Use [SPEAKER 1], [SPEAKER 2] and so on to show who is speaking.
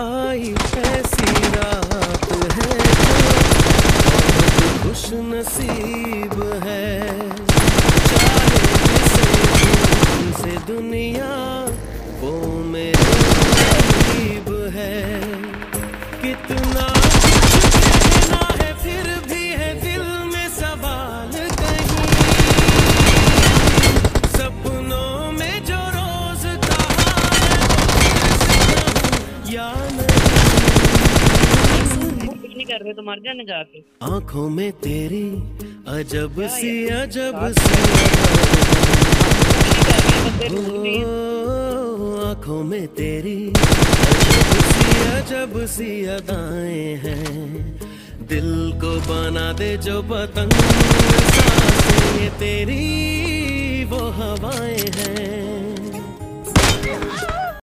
[SPEAKER 1] आई ऐसी रात है खुश नसीब है। चाहे से दुनिया वो मेरे करीब है। कितना
[SPEAKER 2] कर रहे तो मर जाने जाके।
[SPEAKER 1] आँखों में तेरी अजब सी अजब सी आँखों में तेरी अजब सी अजब सी अदाएँ हैं। दिल को बना दे जो पतंग साँसें तेरी वो हवाएँ हैं।